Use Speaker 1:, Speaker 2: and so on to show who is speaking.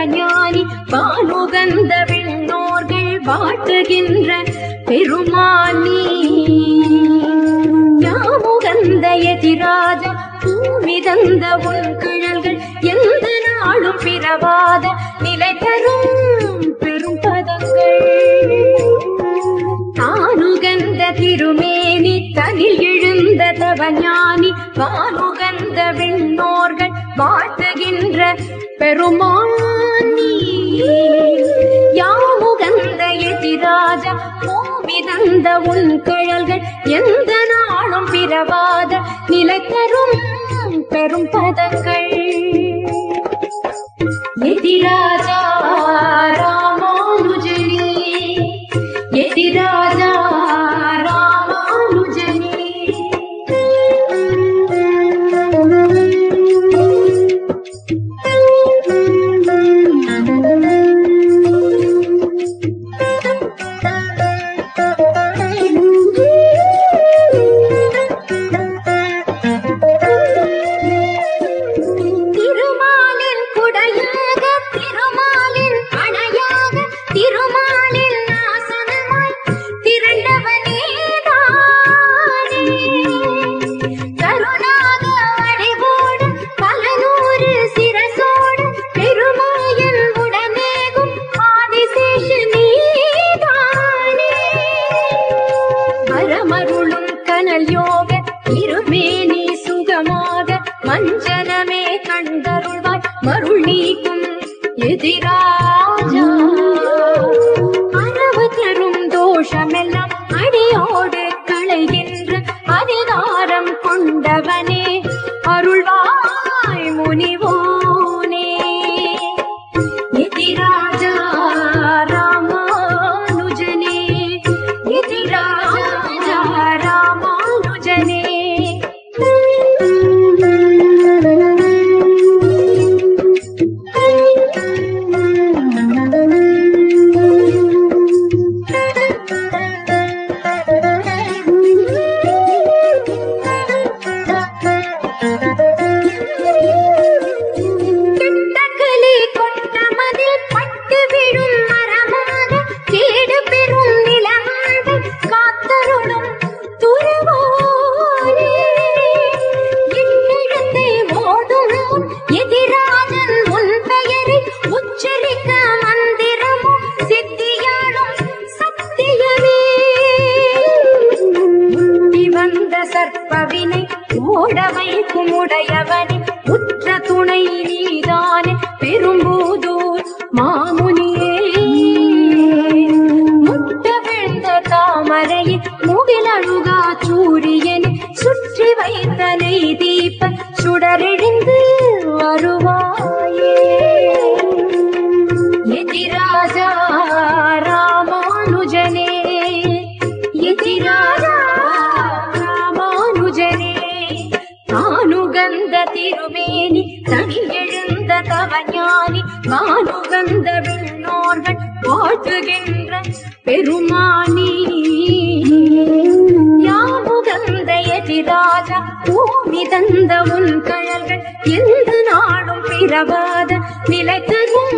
Speaker 1: தேவஞானி வானுகந்த விண்ணோர்கள் வாட்டுகின்ற பெருமானி. ஞாமுகந்த எதிராஜா பூமி தந்த உன் கிழல்கள் எந்த நாளும் பிறவாத நிலை தரும் பெரும் பதங்கள் தானுகந்த திருமேனி தனில் எழுந்த தவஞானி வானுகந்த விண்ணோர்கள் வாட்டுகின்ற பெருமாள் யாமுகந்த எதிராஜ பூமி தந்த உன் கிழல்கள் எந்த நாளும் பிறவாத நிலை தரும் பெரும் பதங்கள் வரமருளும் கனல் யோக இருமேனி சுகமாக மஞ்சனமே கண்டருள்வாய். மருள் நீக்கும் எதிராஜா. அரவு தரும் தோஷமெல்லாம் அடியோடு களைகின்ற அதிகாரம் கொண்டவன் சர்ப்பவினை ஓட வைக்கும் உடையவனே உற்ற துணை நீதானே பெரும்பூதூர் மாமுனியே. முட்ட விழுந்த தாமரையே முகிலழுகா சூரியனை சுற்றி வைத்த நெய் தீப சுடரெழுந்து வருவான் தனி எழுந்த தவஞானி மானுகந்த விண்ணோர்கள் போற்றுகின்ற பெருமானி. யாமுகந்த எதிராஜா பூமி தந்த உன் கழல்கள் எந்த நாடும் பிறவாத நிலைத்ததும்